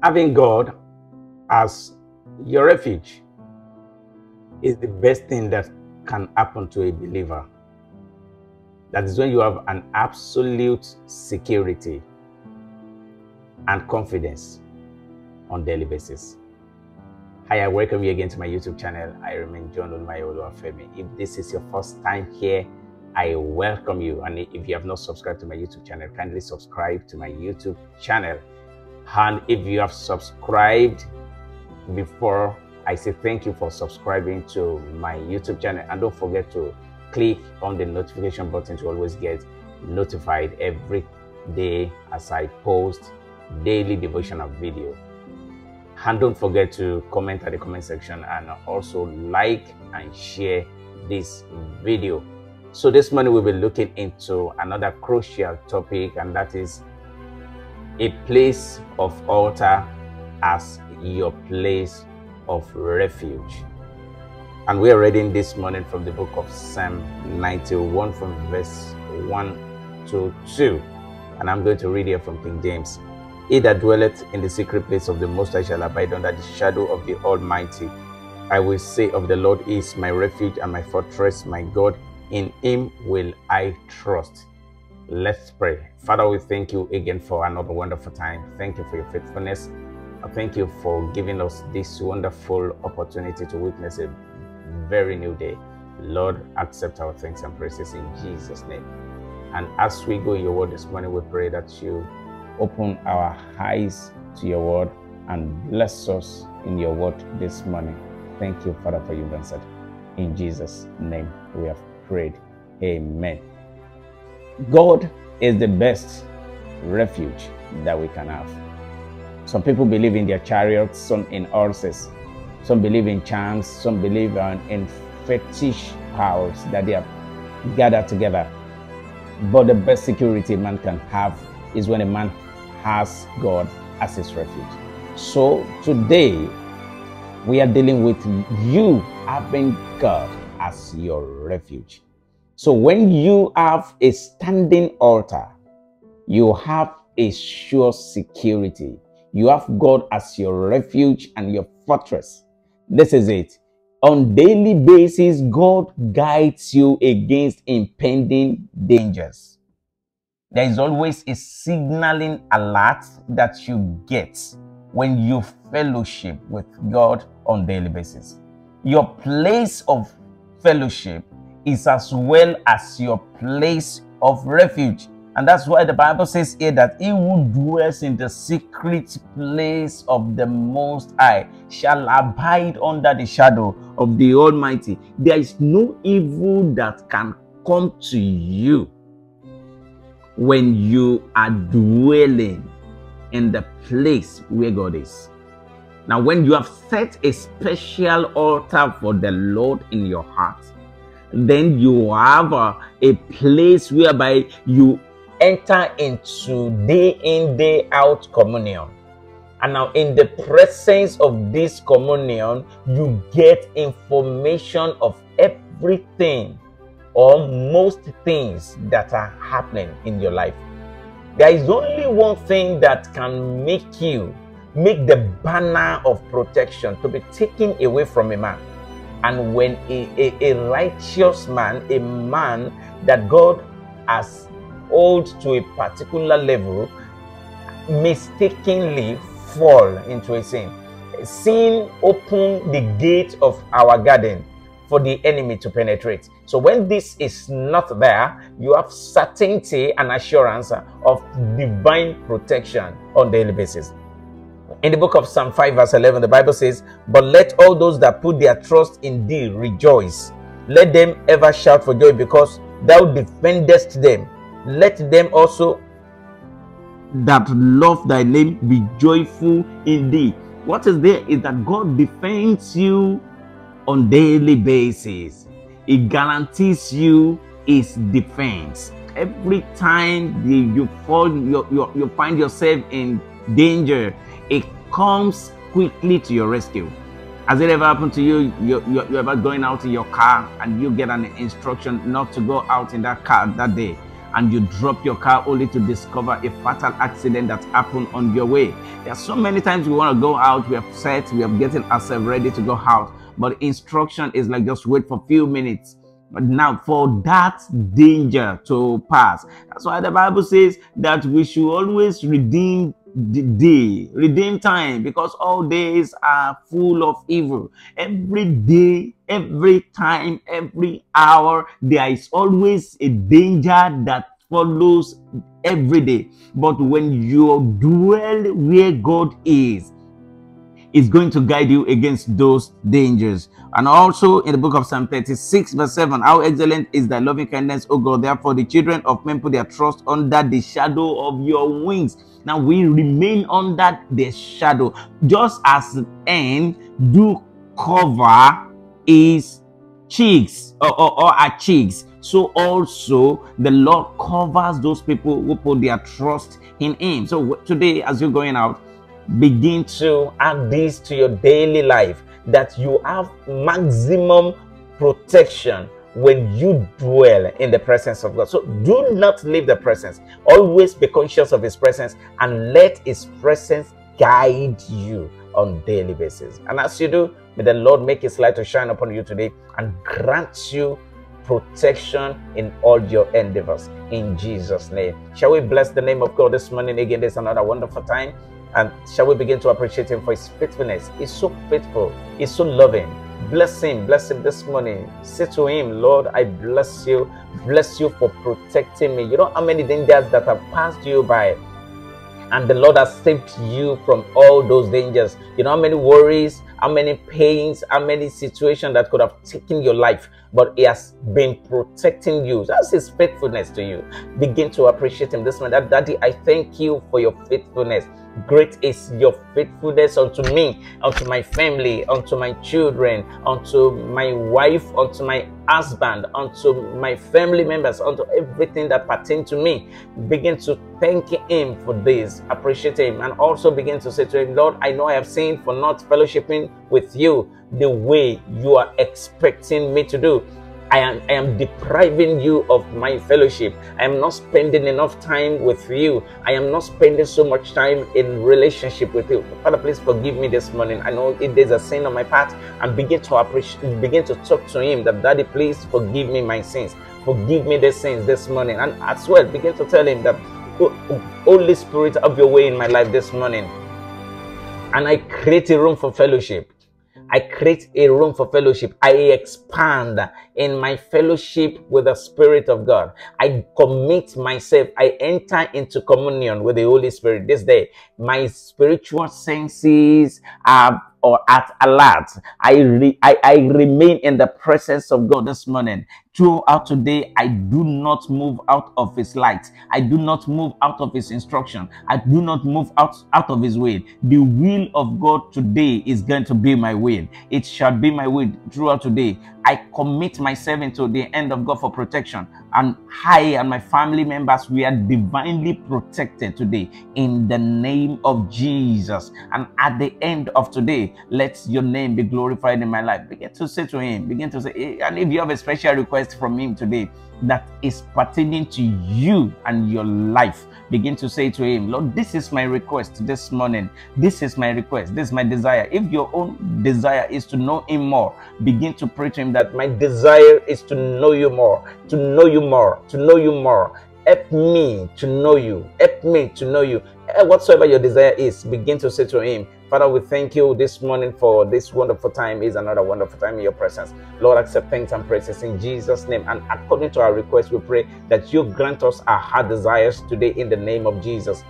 having God as your refuge is the best thing that can happen to a believer. That is when you have an absolute security and confidence on daily basis. Hi, I welcome you again to my YouTube channel. I remain John Olumayoluwafemi. If this is your first time here, I welcome you. And if you have not subscribed to my YouTube channel, kindly subscribe to my YouTube channel. And if you have subscribed before, I say thank you for subscribing to my YouTube channel. And don't forget to click on the notification button to always get notified every day as I post daily devotional video. And don't forget to comment at the comment section and also like and share this video. So this morning we'll be looking into another crucial topic and that is a place of altar as your place of refuge. And we are reading this morning from the book of Psalm 91 from verse 1 to 2. And I'm going to read here from King James. He that dwelleth in the secret place of the Most High shall abide under the shadow of the Almighty. I will say of the Lord is my refuge and my fortress, my God. In him will I trust. Let's pray. Father, we thank you again for another wonderful time. Thank you for your faithfulness. Thank you for giving us this wonderful opportunity to witness a very new day. Lord, accept our thanks and praises in Jesus' name. And as we go your word this morning, we pray that you open our eyes to your word and bless us in your word this morning. Thank you, Father, for you've answered. In Jesus' name we have prayed. Amen. God is the best refuge that we can have. Some people believe in their chariots, some in horses, some believe in charms, some believe in fetish powers that they have gathered together. But the best security man can have is when a man has God as his refuge. So today we are dealing with you having God as your refuge. So when you have a standing altar, you have a sure security. You have God as your refuge and your fortress. This is it. On daily basis, God guides you against impending dangers. There is always a signaling alert that you get when you fellowship with God on daily basis. Your place of fellowship is as well as your place of refuge. And that's why the Bible says here that he who dwells in the secret place of the Most High shall abide under the shadow of the Almighty. There is no evil that can come to you when you are dwelling in the place where God is. Now, when you have set a special altar for the Lord in your heart, then you have a, a place whereby you enter into day in, day out communion. And now, in the presence of this communion, you get information of everything or most things that are happening in your life. There is only one thing that can make you make the banner of protection to be taken away from a man and when a, a, a righteous man, a man that God has hold to a particular level, mistakenly fall into a sin. Sin open the gate of our garden for the enemy to penetrate. So when this is not there, you have certainty and assurance of divine protection on daily basis. In the book of Psalm 5, verse 11, the Bible says, But let all those that put their trust in thee rejoice. Let them ever shout for joy because thou defendest them. Let them also that love thy name be joyful in thee. What is there is that God defends you on daily basis. It guarantees you his defense. Every time you fall, you, you, you find yourself in danger, it comes quickly to your rescue. Has it ever happened to you? You, you? You're ever going out in your car and you get an instruction not to go out in that car that day. and you drop your car only to discover a fatal accident that happened on your way. There are so many times we want to go out, we have set, we are getting ourselves ready to go out, but instruction is like just wait for a few minutes. But now, for that danger to pass, that's why the Bible says that we should always redeem the day, redeem time, because all days are full of evil. Every day, every time, every hour, there is always a danger that follows every day. But when you dwell where God is, is going to guide you against those dangers. And also in the book of Psalm 36, verse 7, how excellent is thy loving kindness, O God. Therefore, the children of men put their trust under the shadow of your wings. Now we remain under the shadow, just as end do cover his cheeks or, or, or our cheeks. So also the Lord covers those people who put their trust in Him. So today, as you're going out, begin to add this to your daily life that you have maximum protection when you dwell in the presence of God. So do not leave the presence. Always be conscious of His presence and let His presence guide you on daily basis. And as you do, may the Lord make His light to shine upon you today and grant you protection in all your endeavors in Jesus' name. Shall we bless the name of God this morning again? There's another wonderful time. And shall we begin to appreciate Him for His faithfulness? He's so faithful, He's so loving. Bless Him, bless Him this morning. Say to Him, Lord, I bless you, bless you for protecting me. You know how many dangers that have passed you by, and the Lord has saved you from all those dangers. You know how many worries, how many pains, how many situations that could have taken your life, but He has been protecting you. That's His faithfulness to you. Begin to appreciate Him this morning. Daddy, I thank you for your faithfulness. Great is your faithfulness unto me, unto my family, unto my children, unto my wife, unto my husband, unto my family members, unto everything that pertains to me. Begin to thank Him for this, appreciate Him, and also begin to say to Him, Lord, I know I have sinned for not fellowshipping with you the way you are expecting me to do. I am, I am depriving you of my fellowship. I am not spending enough time with you. I am not spending so much time in relationship with you. Father, please forgive me this morning. I know it is a sin on my part and begin to appreciate, begin to talk to him that daddy, please forgive me my sins. Forgive me the sins this morning. And as well, begin to tell him that Holy Spirit, have your way in my life this morning. And I create a room for fellowship. I create a room for fellowship. I expand in my fellowship with the Spirit of God. I commit myself. I enter into communion with the Holy Spirit this day. My spiritual senses are or at alert. I, re, I, I remain in the presence of God this morning. Throughout today, I do not move out of His light. I do not move out of His instruction. I do not move out, out of His will. The will of God today is going to be my will. It shall be my will throughout today. I commit myself into the end of God for protection. And I and my family members, we are divinely protected today in the name of Jesus. And at the end of today, let your name be glorified in my life. Begin to say to Him, begin to say, and if you have a special request from Him today, that is pertaining to you and your life. Begin to say to Him, Lord, this is my request this morning. This is my request. This is my desire. If your own desire is to know Him more, begin to pray to Him that my desire is to know you more, to know you more, to know you more. Help me to know you. Help me to know you. Eh, whatsoever your desire is, begin to say to Him, Father, we thank you this morning for this wonderful time. Is another wonderful time in your presence. Lord, accept thanks and praises in Jesus' name. And according to our request, we pray that you grant us our heart desires today in the name of Jesus.